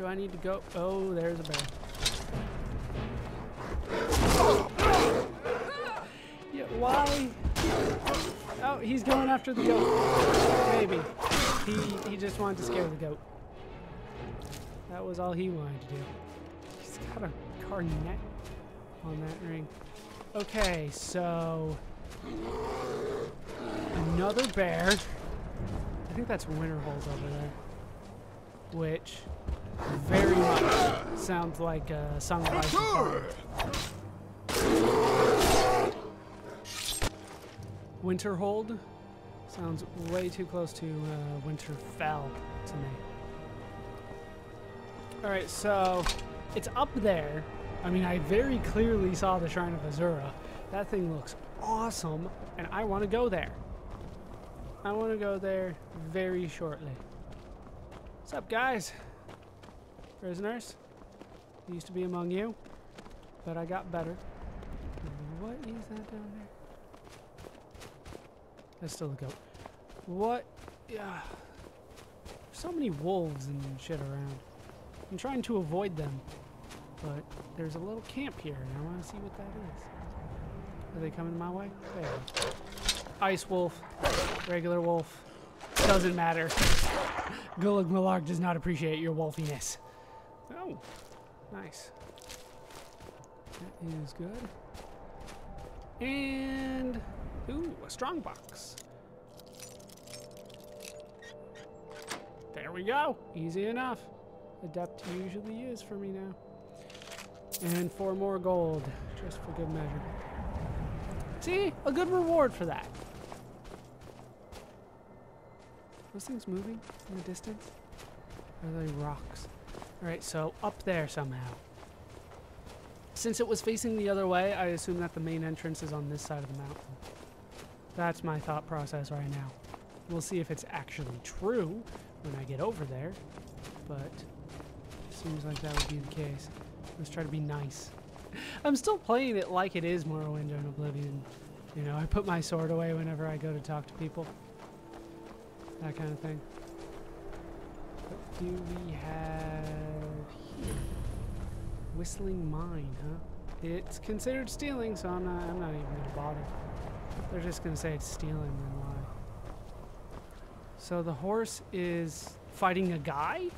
do I need to go? Oh, there's a bear. Yeah, why? Oh, he's going after the goat. Maybe. He, he just wanted to scare the goat. That was all he wanted to do. He's got a coronet on that ring. Okay, so another bear. I think that's Winterhold over there, which very much sounds like a song of ice. Winterhold sounds way too close to uh, Winterfell to me. All right, so it's up there. I mean, I very clearly saw the Shrine of Azura. That thing looks awesome, and I want to go there. I want to go there very shortly. What's up, guys? Prisoners? Used to be among you, but I got better. What is that down there? That's still a goat. What? Yeah. So many wolves and shit around. I'm trying to avoid them, but there's a little camp here, and I want to see what that is. Are they coming my way? They are. Ice wolf, regular wolf, doesn't matter. Gulag Malark does not appreciate your wolfiness. Oh, nice. That is good. And, ooh, a strong box. There we go. Easy enough. Adept usually is for me now. And four more gold, just for good measure. See? A good reward for that. Those things moving in the distance? Are they rocks? Alright, so up there somehow. Since it was facing the other way, I assume that the main entrance is on this side of the mountain. That's my thought process right now. We'll see if it's actually true when I get over there, but seems like that would be the case. Let's try to be nice. I'm still playing it like it is Morrowind and Oblivion. You know, I put my sword away whenever I go to talk to people. That kind of thing. What do we have here? Whistling mine, huh? It's considered stealing, so I'm not, I'm not even going to bother. They're just going to say it's stealing, then why? So the horse is fighting a guy?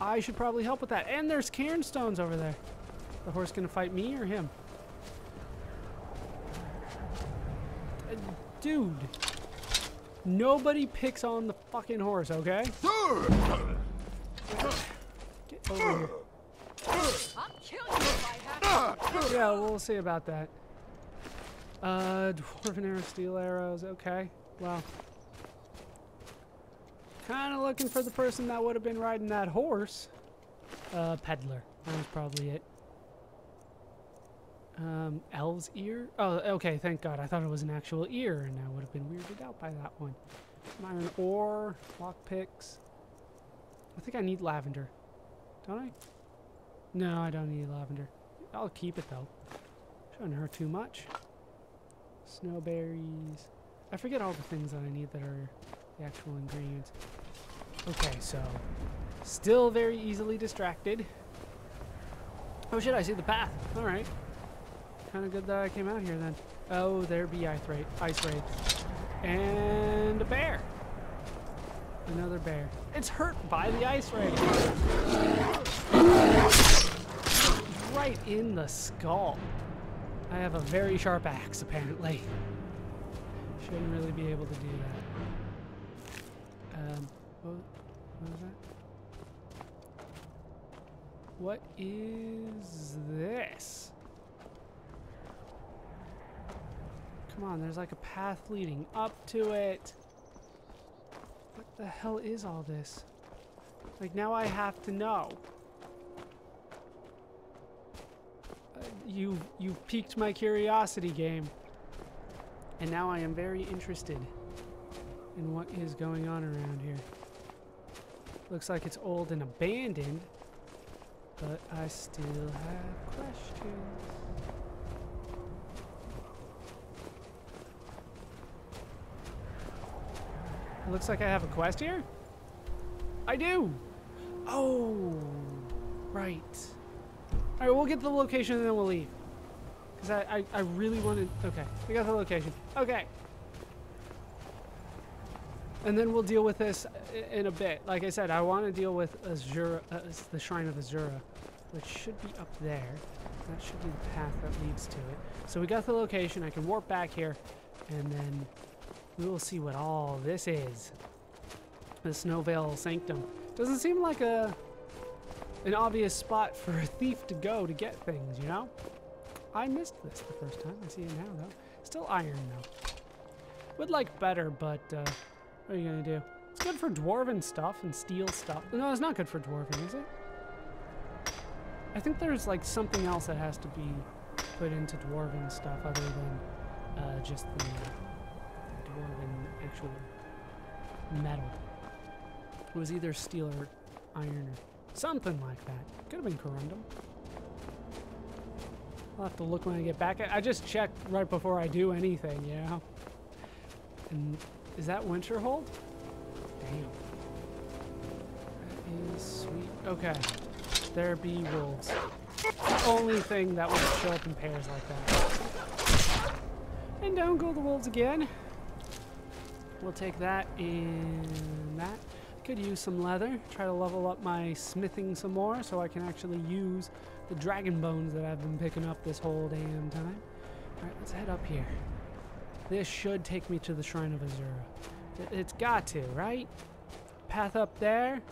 I should probably help with that. And there's cairnstones over there. The horse gonna fight me or him? Uh, dude. Nobody picks on the fucking horse, okay? Get over here. Yeah, we'll see about that. Uh, dwarven arrow, steel arrows. Okay, well. Kind of looking for the person that would have been riding that horse. Uh, peddler. That was probably it. Um, ear? Oh, okay, thank God. I thought it was an actual ear, and I would have been weirded out by that one. Iron ore, lockpicks. I think I need lavender. Don't I? No, I don't need lavender. I'll keep it, though. Shouldn't hurt too much. Snowberries. I forget all the things that I need that are the actual ingredients. Okay, so still very easily distracted. Oh shit, I see the path. All right. Kind of good that I came out here then. Oh, there be ice wraith, ice wraith. And a bear. Another bear. It's hurt by the ice wraith. Right in the skull. I have a very sharp axe, apparently. Shouldn't really be able to do that. Um, what, what was that? What is this? Come on, there's like a path leading up to it. What the hell is all this? Like, now I have to know. Uh, you, you've piqued my curiosity, game. And now I am very interested in what is going on around here. Looks like it's old and abandoned, but I still have questions. Looks like I have a quest here? I do. Oh, right. All right, we'll get the location and then we'll leave. Because I, I, I really wanted... Okay, we got the location. Okay. And then we'll deal with this in a bit. Like I said, I want to deal with Azura, uh, the Shrine of Azura, which should be up there. That should be the path that leads to it. So we got the location. I can warp back here, and then we will see what all this is. The Snow Veil Sanctum. Doesn't seem like a an obvious spot for a thief to go to get things, you know? I missed this the first time. I see it now, though. Still iron, though. Would like better, but uh, what are you gonna do? It's good for dwarven stuff and steel stuff. No, it's not good for dwarven, is it? I think there's like something else that has to be put into dwarven stuff other than uh, just the, actual metal. It was either steel or iron or something like that. Could have been corundum. I'll have to look when I get back. I just check right before I do anything, you know? And is that Winterhold? Damn. That is sweet. Okay. There be wolves. The only thing that would show up in pairs like that. And down go the wolves again. We'll take that and that. Could use some leather. Try to level up my smithing some more so I can actually use the dragon bones that I've been picking up this whole damn time. Alright, let's head up here. This should take me to the Shrine of Azura. It- It's got to, right? Path up there.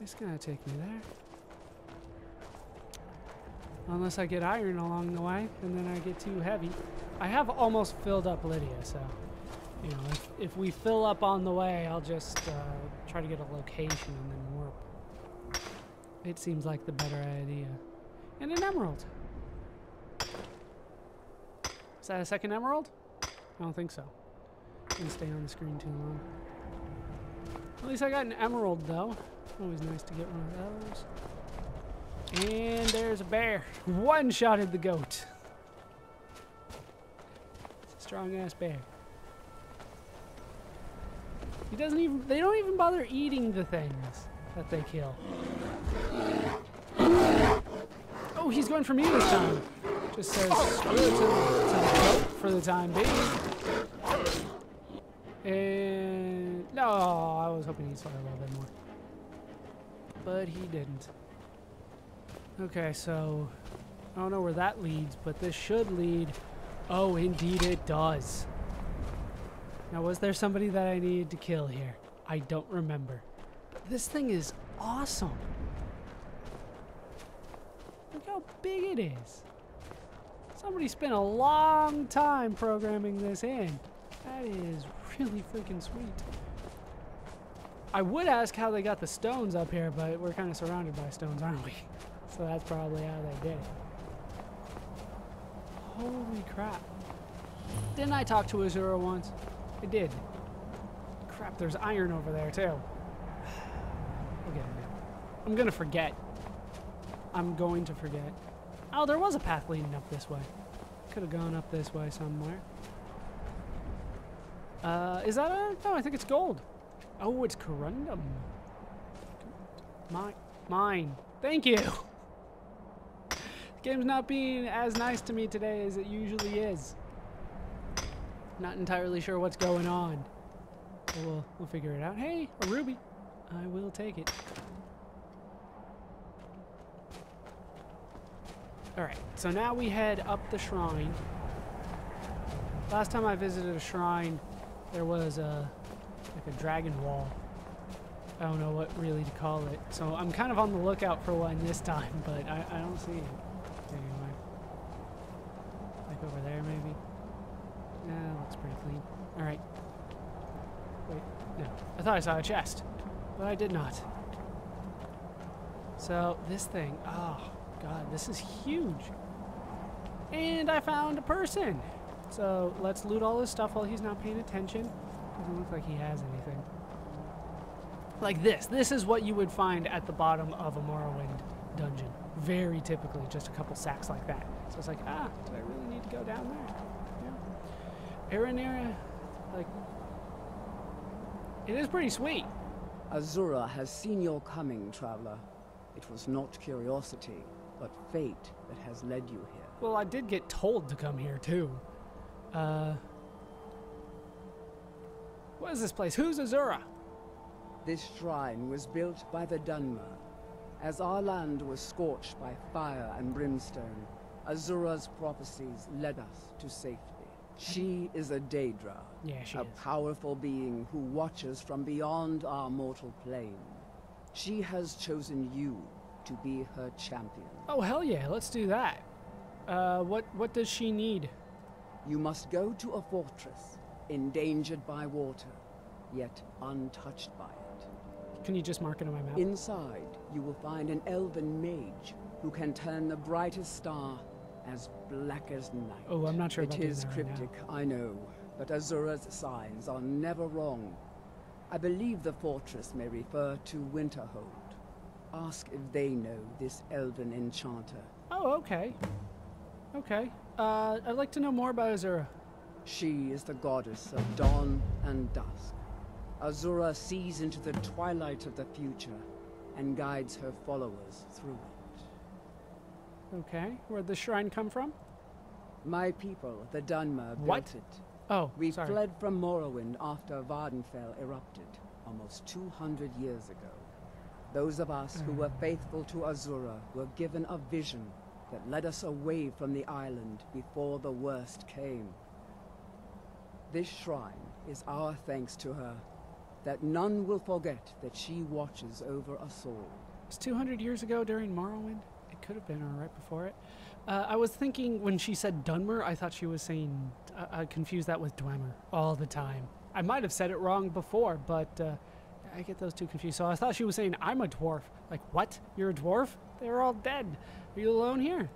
It's gonna take me there. Unless I get iron along the way, and then I get too heavy. I have almost filled up Lydia, so you know, if, if we fill up on the way, I'll just uh, try to get a location and then warp. It seems like the better idea. And an emerald. Is that a second emerald? I don't think so. Didn't stay on the screen too long. At least I got an emerald though. Always nice to get one of those. And there's a bear. One-shotted the goat. Strong ass bear. He doesn't even, they don't even bother eating the things that they kill. Oh, he's going for me this time. Just says oh. screw it to, the goat for the time being. And no, I was hoping he'd fire a little bit more. But he didn't. Okay, so I don't know where that leads, but this should lead. Oh, indeed it does. Now, was there somebody that I needed to kill here? I don't remember. But this thing is awesome. Look how big it is. Somebody spent a long time programming this in. That is really freaking sweet. I would ask how they got the stones up here, but we're kind of surrounded by stones, aren't we? So that's probably how they did it. Holy crap. Didn't I talk to Azura once? I did. Crap, there's iron over there too. We'll get it. I'm gonna forget. I'm going to forget. Oh, there was a path leading up this way. Could have gone up this way somewhere. Uh, is that a? No, I think it's gold. Oh, it's corundum. My, mine. Thank you. The game's not being as nice to me today as it usually is. Not entirely sure what's going on. We'll, we'll figure it out. Hey, a ruby. I will take it. Alright, so now we head up the shrine. Last time I visited a shrine, there was a like a dragon wall. I don't know what really to call it. So I'm kind of on the lookout for one this time, but I, I don't see it. Anyway. Like over there maybe? Yeah, looks pretty clean. Alright. Wait, no. I thought I saw a chest, but I did not. So this thing, oh god, this is huge. And I found a person. So let's loot all his stuff while he's not paying attention. Doesn't look like he has anything. Like this. This is what you would find at the bottom of a Morrowind dungeon. Very typically, just a couple sacks like that. So it's like, ah, do I really need to go down there? Yeah. Aranea, It is pretty sweet. Azura has seen your coming, traveler. It was not curiosity, but fate that has led you here. Well, I did get told to come here too. Uh, what is this place? Who's Azura? This shrine was built by the Dunmer. As our land was scorched by fire and brimstone, Azura's prophecies led us to safety. She is a Daedra, Yeah, she a is. powerful being who watches from beyond our mortal plane. She has chosen you to be her champion. Oh hell yeah, let's do that. Uh, what what does she need? You must go to a fortress, endangered by water, yet untouched by it. Can you just mark it on my map? Inside, you will find an elven mage who can turn the brightest star as black as night. Oh, I'm not sure It is that right cryptic, I know, but Azura's signs are never wrong. I believe the fortress may refer to Winterhold. Ask if they know this elven enchanter. Oh, okay. Okay. Uh, I'd like to know more about Azura. She is the goddess of dawn and dusk. Azura sees into the twilight of the future and guides her followers through it. Okay. Where'd the shrine come from? My people, the Dunmer, built What? it. Oh, We sorry. fled from Morrowind after Vvardenfell erupted almost 200 years ago. Those of us who were Mm. faithful to Azura were given a vision that led us away from the island before the worst came. This shrine is our thanks to her, that none will forget that she watches over us all. It was 200 years ago during Morrowind. It could have been, or right before it. Uh, I was thinking when she said Dunmer, I thought she was saying. Uh, I confuse that with Dwemer all the time. I might have said it wrong before, but uh, I get those two confused. So I thought she was saying I'm a dwarf. Like what? You're a dwarf? They're all dead. Are you alone here?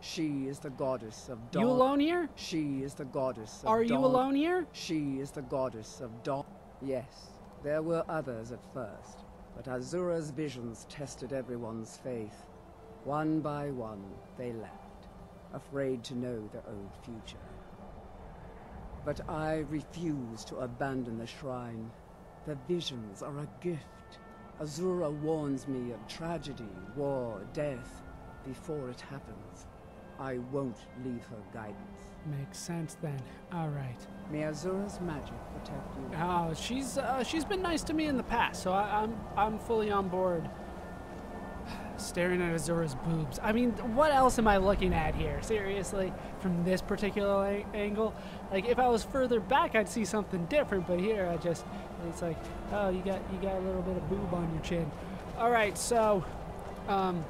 She is the goddess of dawn. You alone here? She is the goddess of Are you alone here? She is the goddess of dawn. Yes, there were others at first, but Azura's visions tested everyone's faith. One by one, they left, afraid to know their own future. But I refuse to abandon the shrine. The visions are a gift. Azura warns me of tragedy, war, death, before it happens. I won't leave her guidance. Makes sense then. All right. May Azura's magic protect you. Oh, she's uh, she's been nice to me in the past, so I, I'm I'm fully on board. Staring at Azura's boobs. I mean, what else am I looking at here? Seriously, from this particular angle, like if I was further back, I'd see something different. But here, I just it's like, oh, you got you got a little bit of boob on your chin. All right, so um,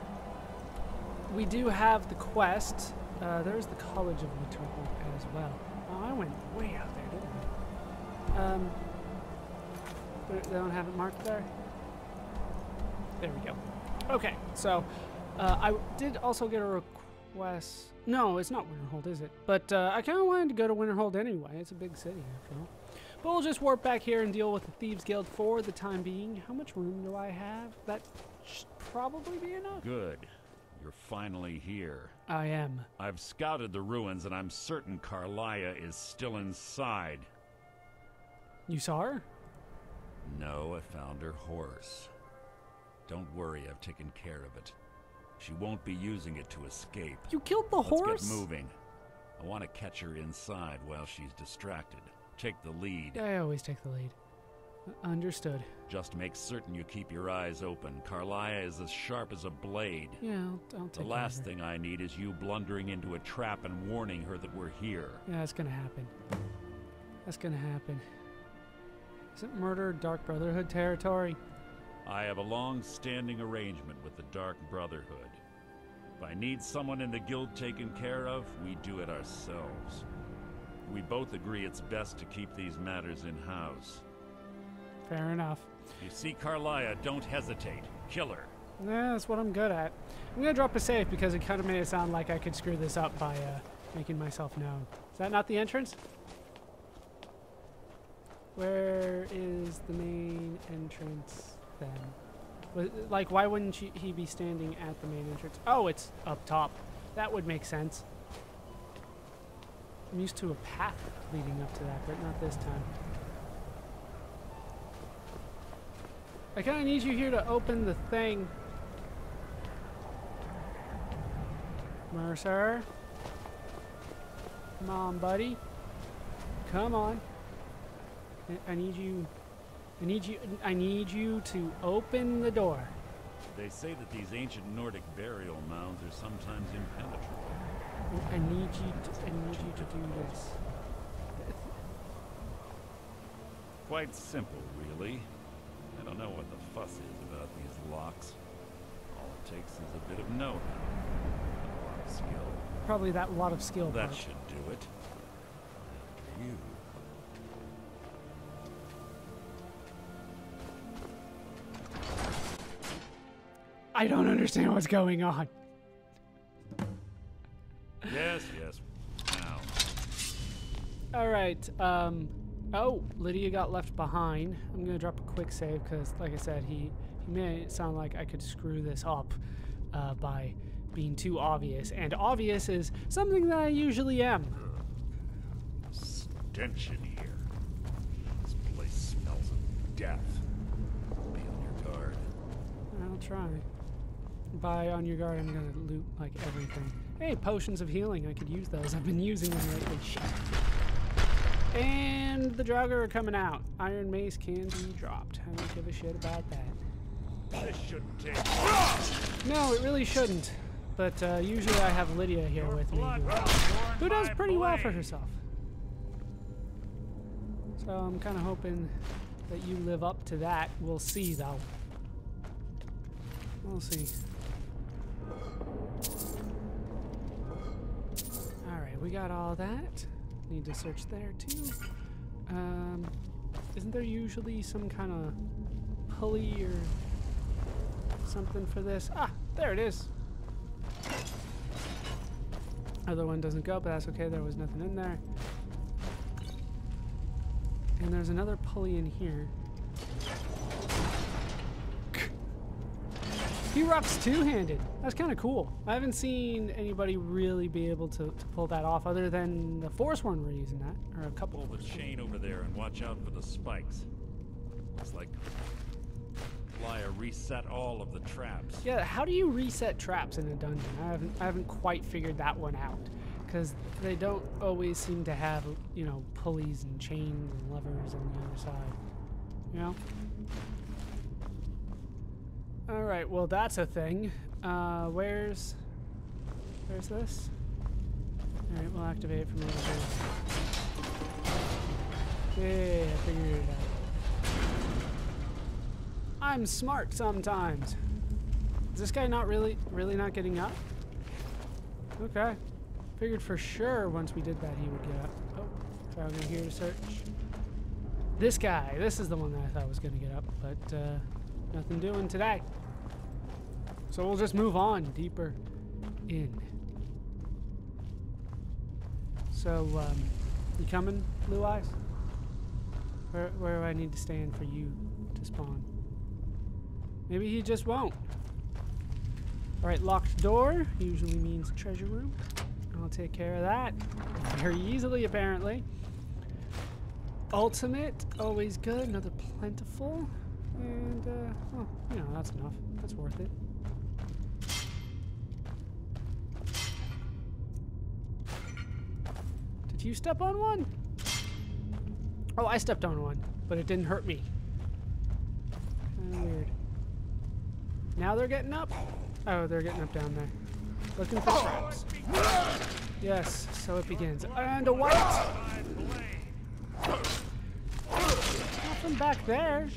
we do have the quest. Uh, there's the College of Winterhold as well. Oh, I went way out there, didn't I? Um, they don't have it marked there. There we go. Okay, so uh, I did also get a request. No, it's not Winterhold, is it? But uh, I kind of wanted to go to Winterhold anyway. It's a big city, after all. But we'll just warp back here and deal with the Thieves Guild for the time being. How much room do I have? That should probably be enough. Good. You're finally here. I am. I've scouted the ruins and I'm certain Karliah is still inside. You saw her? No, I found her horse. Don't worry, I've taken care of it. She won't be using it to escape. You killed the Let's horse? get moving. I want to catch her inside while she's distracted. Take the lead. I always take the lead. Understood. Just make certain you keep your eyes open. Karliah is as sharp as a blade. Yeah, I'll, I'll take The last thing I need is you blundering into a trap and warning her that we're here. Yeah, that's gonna happen. That's gonna happen. Isn't murder Dark Brotherhood territory? I have a long standing arrangement with the Dark Brotherhood. If I need someone in the guild taken care of, we do it ourselves. We both agree it's best to keep these matters in house. Fair enough. If you see Karliah, don't hesitate. Kill her. Yeah, that's what I'm good at. I'm gonna drop a save because it kind of made it sound like I could screw this up by uh, making myself known. Is that not the entrance? Where is the main entrance then? Like, why wouldn't he be standing at the main entrance? Oh, it's up top. That would make sense. I'm used to a path leading up to that, but not this time. I kind of need you here to open the thing. Mercer. Come on, buddy. Come on. I need you. I need you. I need you to open the door. They say that these ancient Nordic burial mounds are sometimes impenetrable. I need you. To, I need you to do this. Quite simple, really. I don't know what the fuss is about these locks. All it takes is a bit of know-how and a lot of skill. Probably that lot of skill. That part. should do it. After you. I don't understand what's going on. Yes, yes. Now, All right. Um. Oh, Lydia got left behind. I'm gonna drop a quick save because, like I said, he he made it sound like I could screw this up uh, by being too obvious, and obvious is something that I usually am. stench in here. This place smells of death. Be on your guard. I'll try. By on your guard, I'm gonna loot like everything. Hey, potions of healing. I could use those. I've been using them lately. Shit. And the Draugr are coming out. Iron Mace can be dropped. I don't give a shit about that. This shouldn't take No, it really shouldn't. But uh, usually I have Lydia here with me, who, who does pretty well for herself. So I'm kind of hoping that you live up to that. We'll see, though. We'll see. We got all that. Need to search there too. Um, isn't there usually some kind of pulley or something for this? Ah, there it is. Other one doesn't go, but that's okay. There was nothing in there. And there's another pulley in here. He rocks two-handed. That's kind of cool. I haven't seen anybody really be able to, to pull that off other than the Force one we're using that, or a couple Pull of the chain over there and watch out for the spikes. It's like Flyer reset all of the traps. Yeah, how do you reset traps in a dungeon? I haven't I haven't quite figured that one out. Because they don't always seem to have, you know, pulleys and chains and levers on the other side. You know? Alright, well that's a thing. Uh where's where's this? Alright, we'll activate from over here. Yeah, I figured it out. I'm smart sometimes. Is this guy not really, really not getting up? Okay. Figured for sure once we did that he would get up. Oh, Dragon here to search. This guy, this is the one that I thought was gonna get up, but uh, nothing doing today. So we'll just move on deeper in. So, um, you coming, Blue Eyes? Where, where do I need to stand for you to spawn? Maybe he just won't. Alright, locked door usually means treasure room. I'll take care of that very easily, apparently. Ultimate, always good. Another plentiful. And, uh, well, you know, that's enough. That's worth it. Did you step on one? Oh, I stepped on one, but it didn't hurt me. Kinda weird. Now they're getting up? Oh, they're getting up down there. Looking for traps. Yes, so it begins. And a white! Nothing back there.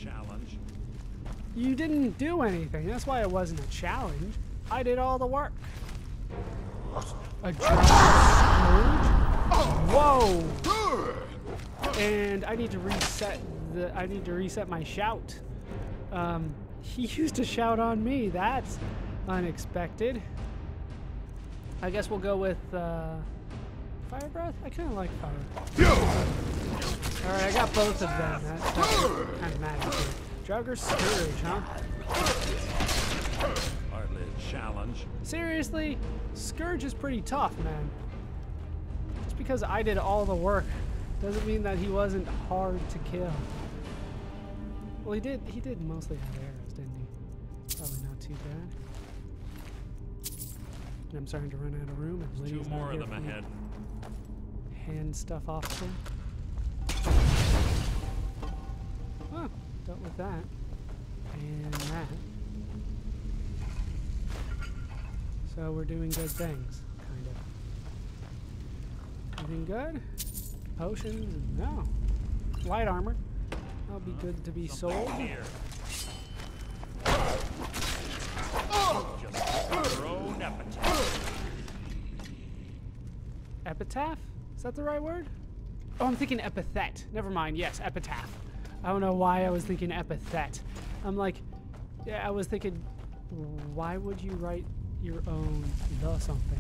You didn't do anything. That's why it wasn't a challenge. I did all the work. A? Whoa! And I need to reset the. I need to reset my shout. Um, he used a shout on me. That's unexpected. I guess we'll go with uh, fire breath. I kind of like fire. All right, I got both of them. That, that's kind of Jugger Scourge, huh? Hardly a challenge. Seriously, Scourge is pretty tough, man. Just because I did all the work doesn't mean that he wasn't hard to kill. Well, he did. He did mostly have arrows. see that. And I'm starting to run out of room. And two more of them ahead. Hand stuff off to. Dealt with that. And that. So we're doing good things, kind of. Anything good? Potions? No. Light armor. That'll be good to be Something sold. Here. Just your own epitaph. Epitaph? Is that the right word? Oh, I'm thinking epithet. Never mind. Yes, epitaph. I don't know why I was thinking epithet. I'm like, yeah, I was thinking, why would you write your own the something?